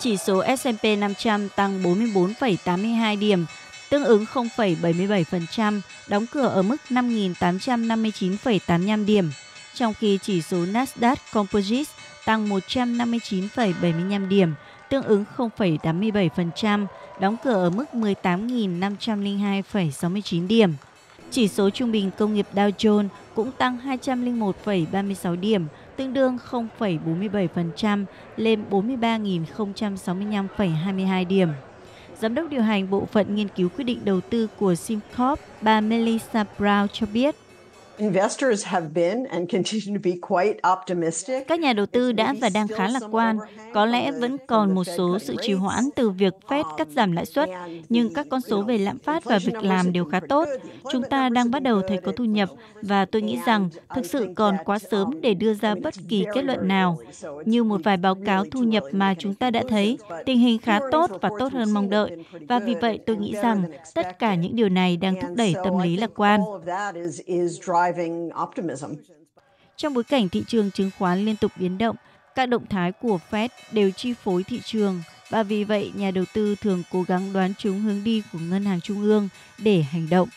Chỉ số S&P 500 tăng 44,82 điểm, tương ứng 0,77%, đóng cửa ở mức 5.859,85 điểm, trong khi chỉ số Nasdaq Composite tăng 159,75 điểm, tương ứng 0,87%, đóng cửa ở mức 18.502,69 điểm. Chỉ số trung bình công nghiệp Dow Jones cũng tăng 201,36 điểm, tương đương 0,47% lên 43.065,22 điểm. Giám đốc điều hành bộ phận nghiên cứu quyết định đầu tư của SimCorp, bà Melissa Brown cho biết, các nhà đầu tư đã và đang khá lạc quan. Có lẽ vẫn còn một số sự trì hoãn từ việc Fed cắt giảm lãi suất, nhưng các con số về lạm phát và việc làm đều khá tốt. Chúng ta đang bắt đầu thấy có thu nhập và tôi nghĩ rằng thực sự còn quá sớm để đưa ra bất kỳ kết luận nào. Như một vài báo cáo thu nhập mà chúng ta đã thấy, tình hình khá tốt và tốt hơn mong đợi. Và vì vậy tôi nghĩ rằng tất cả những điều này đang thúc đẩy tâm lý lạc quan. Trong bối cảnh thị trường chứng khoán liên tục biến động, các động thái của Fed đều chi phối thị trường và vì vậy nhà đầu tư thường cố gắng đoán trúng hướng đi của ngân hàng trung ương để hành động.